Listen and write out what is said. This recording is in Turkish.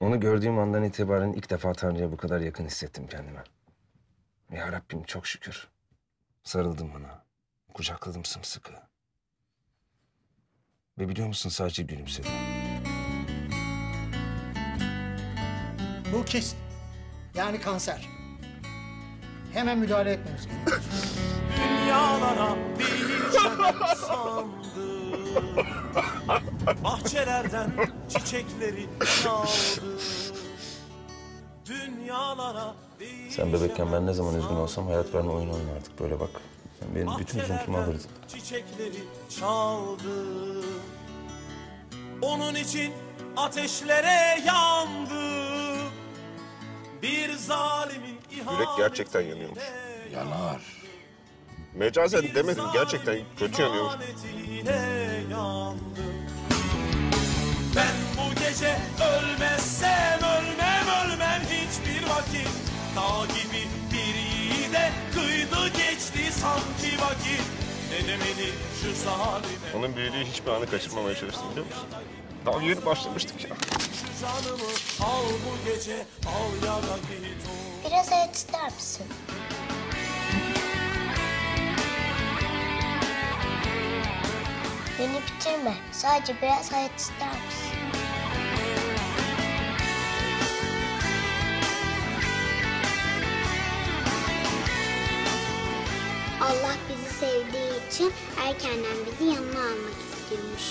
Onu gördüğüm andan itibaren ilk defa Tanrı'ya bu kadar yakın hissettim kendimi. Ya Rabbim çok şükür. Sarıldım ona. Kucakladım sımsıkı. Ve biliyor musun sadece gülümsedi. Bu kist. Yani kanser. Hemen müdahale etmemiz gerekiyor. Dünyalara değişen Bahçelerden çiçekleri çaldı Dünyalara Sen bebekken ben ne zaman üzgün olsam hayat verme oyun oynardık. Böyle bak. Sen benim bütün üzüntümü alırdın. Çiçekleri çaldı Onun için ateşlere yandı Bir zalimin Yürek gerçekten yanıyormuş. Yanar. Mecazen demedim gerçekten kötü yanıyormuş. yandım. Gece ölmezsem ölmem ölmem hiçbir vakit Dağ gibi bir yiğide kıydı geçti sanki vakit Ne demeli şu zalime Onun büyüdüğü hiçbir anı kaçırmamaya çalıştım biliyor musun? Daha yeni başlamıştık ya. Canımı al bu gece al ya da git Biraz hayat ister misin? Beni bitirme. Sadece biraz hayat ister misin? Allah bizi sevdiği için erkenden bizi yanına almak istiyormuş.